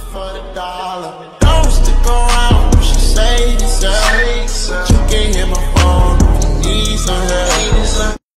for the dollar. Don't stick around, you should save yourself. You can hit my phone if you need some help.